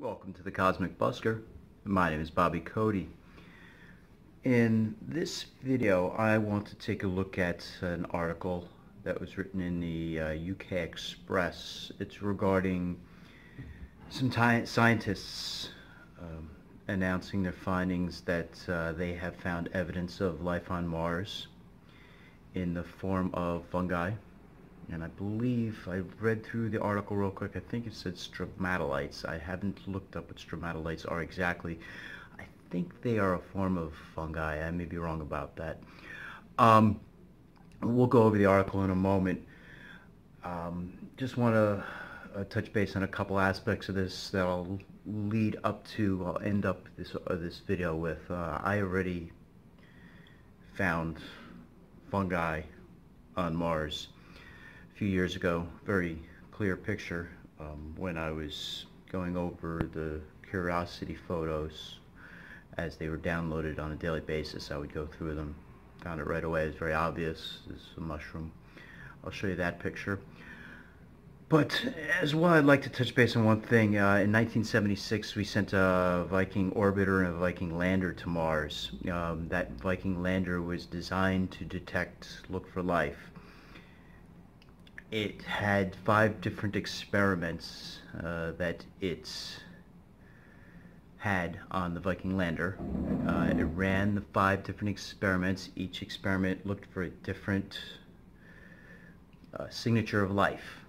Welcome to the Cosmic Busker. My name is Bobby Codey. In this video I want to take a look at an article that was written in the uh, UK Express. It's regarding some scientists um, announcing their findings that uh, they have found evidence of life on Mars in the form of fungi and I believe I read through the article real quick. I think it said stromatolites. I haven't looked up what stromatolites are exactly. I think they are a form of fungi. I may be wrong about that. Um, we'll go over the article in a moment. Um, just want to uh, touch base on a couple aspects of this that'll lead up to, I'll end up this, uh, this video with. Uh, I already found fungi on Mars few years ago, very clear picture um, when I was going over the Curiosity photos as they were downloaded on a daily basis. I would go through them, found it right away. It's very obvious. It's a mushroom. I'll show you that picture. But as well, I'd like to touch base on one thing. Uh, in 1976, we sent a Viking orbiter and a Viking lander to Mars. Um, that Viking lander was designed to detect, look for life it had five different experiments uh, that it had on the Viking lander. Uh, it ran the five different experiments. Each experiment looked for a different uh, signature of life.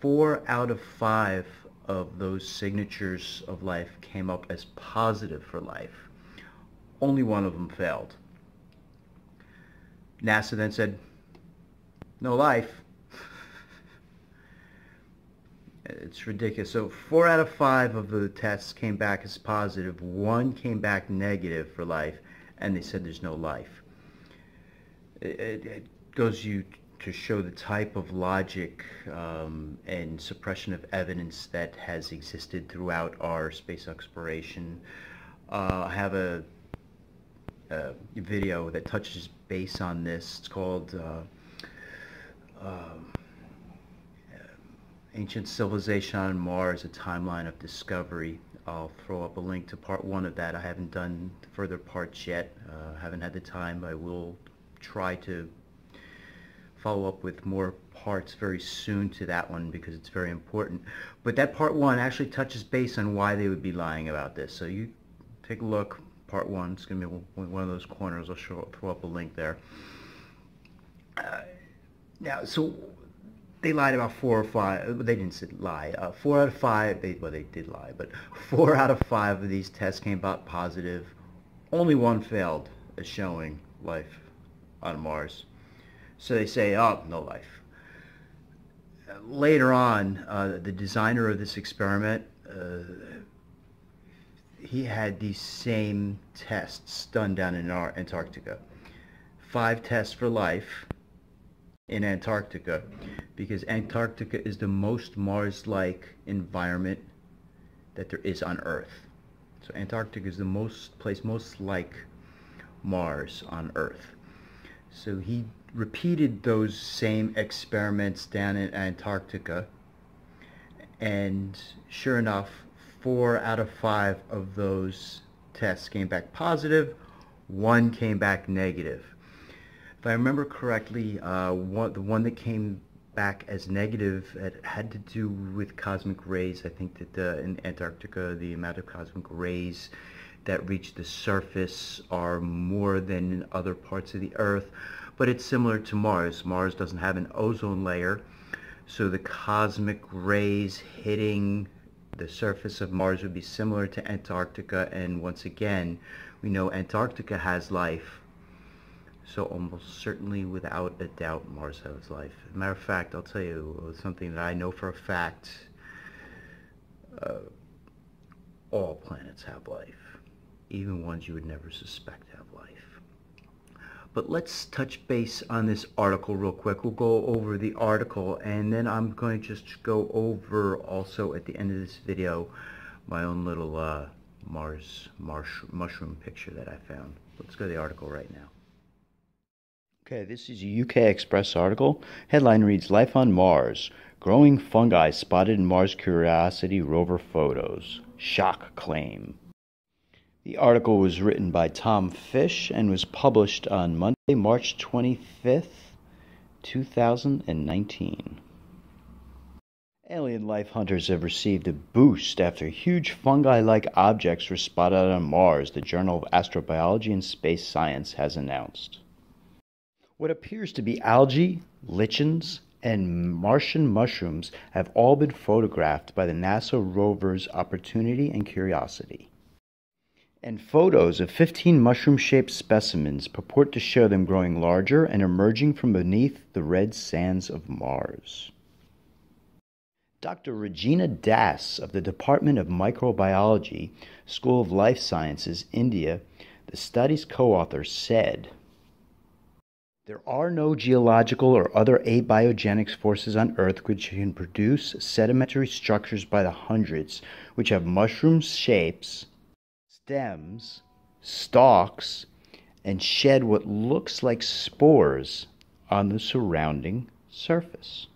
Four out of five of those signatures of life came up as positive for life. Only one of them failed. NASA then said, no life. It's ridiculous. So four out of five of the tests came back as positive. One came back negative for life, and they said there's no life. It, it, it goes you to show the type of logic um, and suppression of evidence that has existed throughout our space exploration. Uh, I have a, a, video that touches base on this. It's called uh, um, Ancient Civilization on Mars, A Timeline of Discovery. I'll throw up a link to part one of that. I haven't done further parts yet. Uh, haven't had the time. I will try to follow up with more parts very soon to that one because it's very important. But that part one actually touches base on why they would be lying about this. So you take a look. Part one. It's going to be one of those corners. I'll show, throw up a link there. Uh, now, so they lied about four or five. They didn't lie. Uh, four out of five. They well, they did lie, but four out of five of these tests came back positive. Only one failed as showing life on Mars. So they say, oh, no life. later on, uh, the designer of this experiment, uh, he had these same tests done down in Antarctica. Five tests for life in Antarctica because Antarctica is the most Mars-like environment that there is on Earth. So Antarctica is the most place most like Mars on Earth. So he repeated those same experiments down in Antarctica and sure enough four out of five of those tests came back positive one came back negative if I remember correctly, uh, one, the one that came back as negative had to do with cosmic rays. I think that uh, in Antarctica, the amount of cosmic rays that reach the surface are more than in other parts of the Earth. But it's similar to Mars. Mars doesn't have an ozone layer, so the cosmic rays hitting the surface of Mars would be similar to Antarctica. And once again, we know Antarctica has life so almost certainly, without a doubt, Mars has life. Matter of fact, I'll tell you something that I know for a fact. Uh, all planets have life, even ones you would never suspect have life. But let's touch base on this article real quick. We'll go over the article, and then I'm going to just go over also at the end of this video my own little uh, Mars marsh, mushroom picture that I found. Let's go to the article right now. Okay, this is a UK Express article. Headline reads Life on Mars Growing fungi spotted in Mars Curiosity rover photos. Shock claim. The article was written by Tom Fish and was published on Monday, March 25th, 2019. Alien life hunters have received a boost after huge fungi like objects were spotted on Mars, the Journal of Astrobiology and Space Science has announced. What appears to be algae, lichens, and Martian mushrooms have all been photographed by the NASA rovers Opportunity and Curiosity. And photos of 15 mushroom shaped specimens purport to show them growing larger and emerging from beneath the red sands of Mars. Dr. Regina Dass of the Department of Microbiology, School of Life Sciences, India, the study's co author, said there are no geological or other abiogenics forces on Earth which can produce sedimentary structures by the hundreds, which have mushroom shapes, stems, stalks, and shed what looks like spores on the surrounding surface.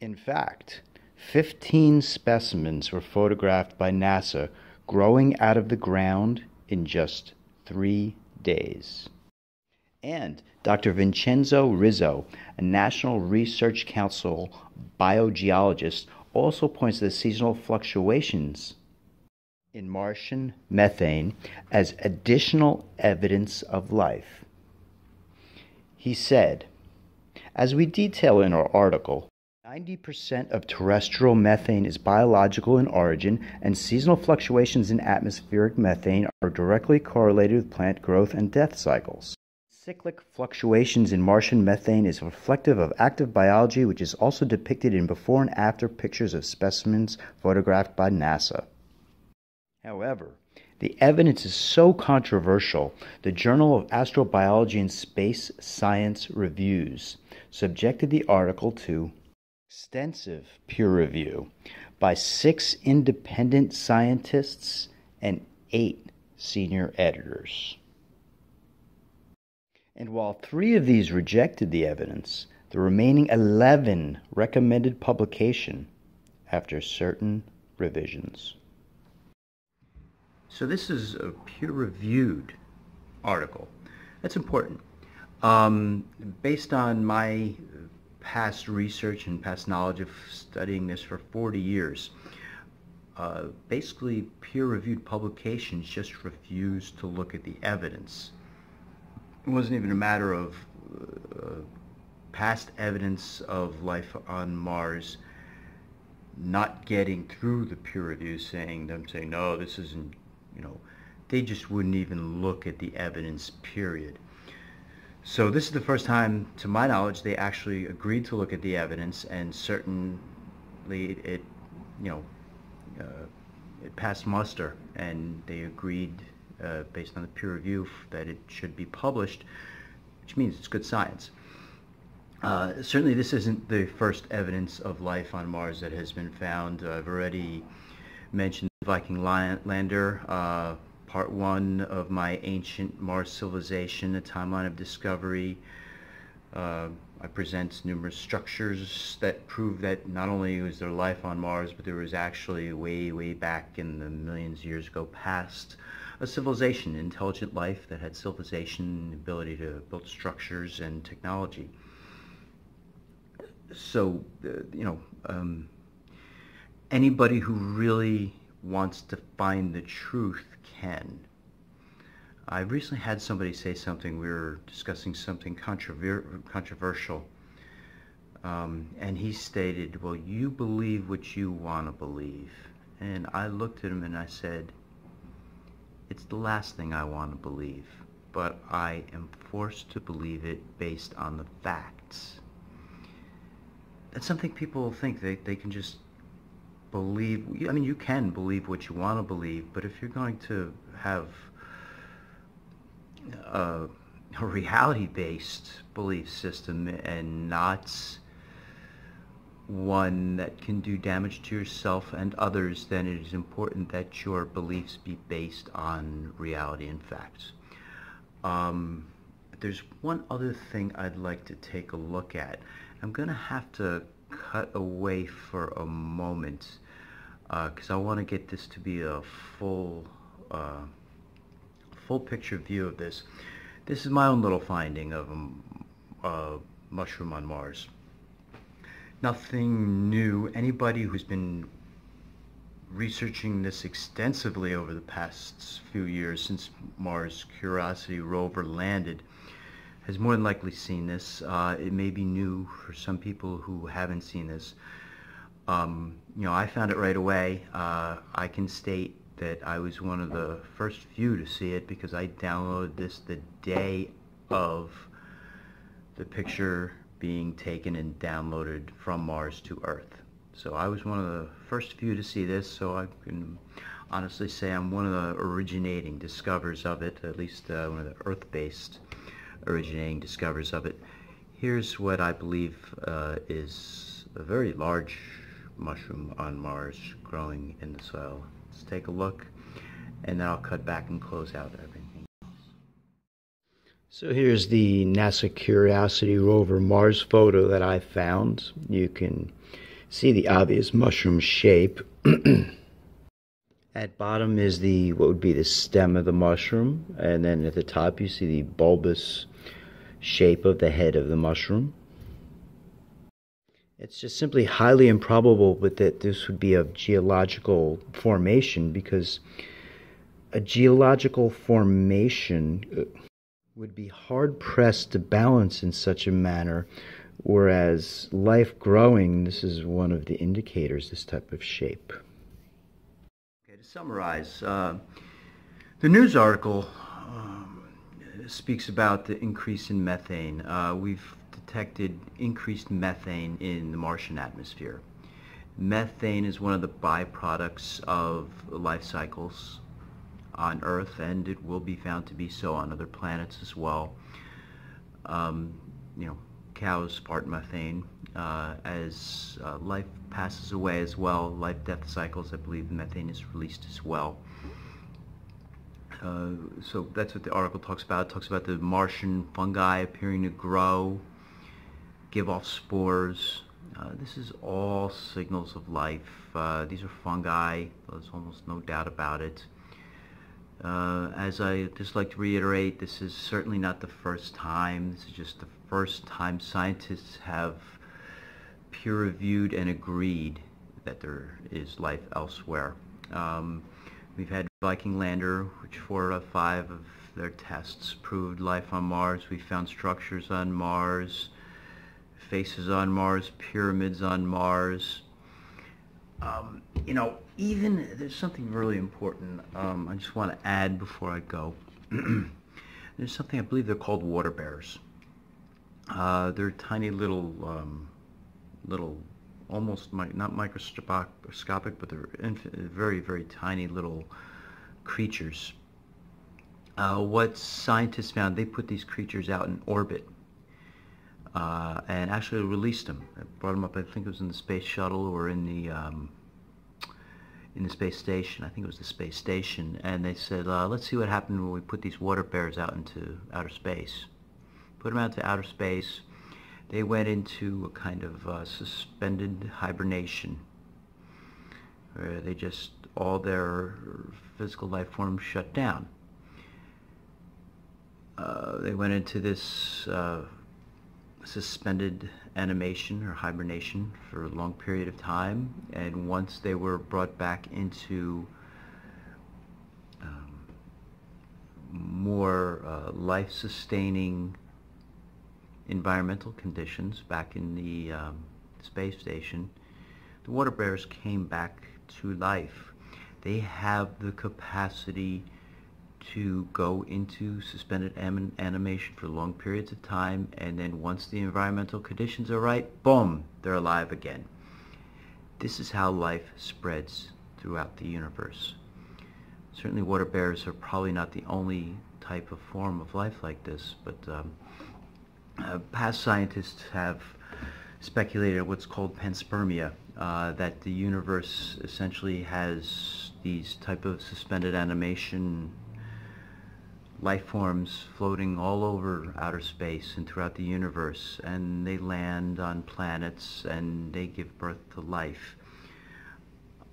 In fact, 15 specimens were photographed by NASA growing out of the ground in just three days. And Dr. Vincenzo Rizzo, a National Research Council biogeologist, also points to the seasonal fluctuations in Martian methane as additional evidence of life. He said, as we detail in our article, 90% of terrestrial methane is biological in origin, and seasonal fluctuations in atmospheric methane are directly correlated with plant growth and death cycles. Cyclic fluctuations in Martian methane is reflective of active biology, which is also depicted in before and after pictures of specimens photographed by NASA. However, the evidence is so controversial, the Journal of Astrobiology and Space Science Reviews subjected the article to extensive peer review by six independent scientists and eight senior editors. And while three of these rejected the evidence, the remaining 11 recommended publication after certain revisions. So this is a peer-reviewed article. That's important. Um, based on my past research and past knowledge of studying this for 40 years, uh, basically peer-reviewed publications just refuse to look at the evidence it wasn't even a matter of uh, past evidence of life on Mars not getting through the peer review saying them saying no this isn't you know. They just wouldn't even look at the evidence period. So this is the first time to my knowledge they actually agreed to look at the evidence and certainly it you know uh, it passed muster and they agreed uh, based on the peer review that it should be published, which means it's good science. Uh, certainly this isn't the first evidence of life on Mars that has been found. I've already mentioned the Viking lander, uh, part one of my ancient Mars civilization, a timeline of discovery. Uh, I present numerous structures that prove that not only was there life on Mars, but there was actually way, way back in the millions of years ago past a civilization, intelligent life that had civilization, ability to build structures and technology. So, uh, you know, um, anybody who really wants to find the truth can. I recently had somebody say something, we were discussing something controver controversial, um, and he stated, well, you believe what you want to believe. And I looked at him and I said, it's the last thing I want to believe, but I am forced to believe it based on the facts. That's something people think they, they can just believe. I mean, you can believe what you want to believe, but if you're going to have a, a reality-based belief system and not one that can do damage to yourself and others, then it is important that your beliefs be based on reality and facts. Um, there's one other thing I'd like to take a look at. I'm going to have to cut away for a moment because uh, I want to get this to be a full uh, full picture view of this. This is my own little finding of a, a mushroom on Mars. Nothing new. Anybody who's been researching this extensively over the past few years since Mars Curiosity rover landed has more than likely seen this. Uh, it may be new for some people who haven't seen this. Um, you know, I found it right away. Uh, I can state that I was one of the first few to see it because I downloaded this the day of the picture being taken and downloaded from Mars to Earth. So I was one of the first few to see this, so I can honestly say I'm one of the originating discoverers of it, at least uh, one of the Earth-based originating discoverers of it. Here's what I believe uh, is a very large mushroom on Mars growing in the soil. Let's take a look and then I'll cut back and close out everything. So here's the NASA Curiosity rover Mars photo that I found. You can see the obvious mushroom shape. at bottom is the what would be the stem of the mushroom and then at the top you see the bulbous shape of the head of the mushroom. It's just simply highly improbable that this would be of geological formation because a geological formation uh, would be hard pressed to balance in such a manner Whereas life growing, this is one of the indicators, this type of shape. Okay, to summarize, uh, the news article um, speaks about the increase in methane. Uh, we've detected increased methane in the Martian atmosphere. Methane is one of the byproducts of life cycles on Earth, and it will be found to be so on other planets as well. Um, you know, cows part methane. Uh, as uh, life passes away as well, life-death cycles, I believe methane is released as well. Uh, so that's what the article talks about. It talks about the Martian fungi appearing to grow, give off spores. Uh, this is all signals of life. Uh, these are fungi. There's almost no doubt about it. Uh, as I just like to reiterate, this is certainly not the first time. This is just the first time scientists have peer-reviewed and agreed that there is life elsewhere. Um, we've had Viking Lander, which four of five of their tests proved life on Mars. We found structures on Mars, faces on Mars, pyramids on Mars. Um, you know, even, there's something really important um, I just want to add before I go. there's something, I believe they're called water bears. Uh, they're tiny little, um, little, almost mi not microscopic, but they're very, very tiny little creatures. Uh, what scientists found, they put these creatures out in orbit uh, and actually released them. They brought them up, I think it was in the space shuttle or in the um, in the space station. I think it was the space station, and they said, uh, "Let's see what happened when we put these water bears out into outer space." put them out to outer space. They went into a kind of uh, suspended hibernation where they just, all their physical life forms shut down. Uh, they went into this uh, suspended animation or hibernation for a long period of time and once they were brought back into um, more uh, life-sustaining environmental conditions back in the um, space station, the water bears came back to life. They have the capacity to go into suspended animation for long periods of time and then once the environmental conditions are right, boom, they're alive again. This is how life spreads throughout the universe. Certainly water bears are probably not the only type of form of life like this, but um, uh, past scientists have speculated what's called panspermia, uh, that the universe essentially has these type of suspended animation life forms floating all over outer space and throughout the universe, and they land on planets and they give birth to life.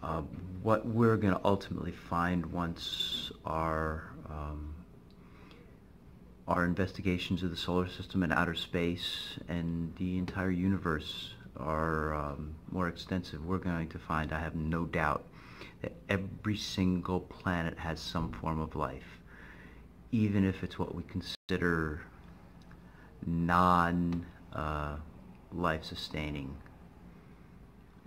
Uh, what we're going to ultimately find once our um, our investigations of the solar system and outer space and the entire universe are um, more extensive, we're going to find, I have no doubt, that every single planet has some form of life, even if it's what we consider non-life-sustaining uh,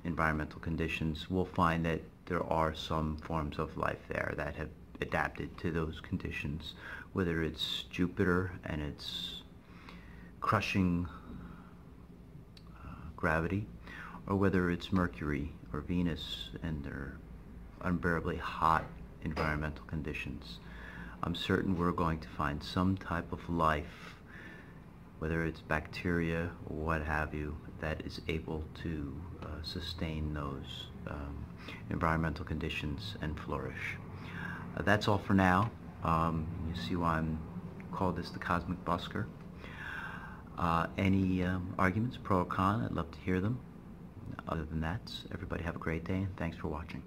environmental conditions, we'll find that there are some forms of life there that have adapted to those conditions, whether it's Jupiter and its crushing uh, gravity, or whether it's Mercury or Venus and their unbearably hot environmental conditions. I'm certain we're going to find some type of life, whether it's bacteria or what have you, that is able to uh, sustain those um, environmental conditions and flourish. Uh, that's all for now. Um, you see why I'm called this the Cosmic Busker. Uh, any um, arguments, pro or con, I'd love to hear them. Other than that, everybody have a great day and thanks for watching.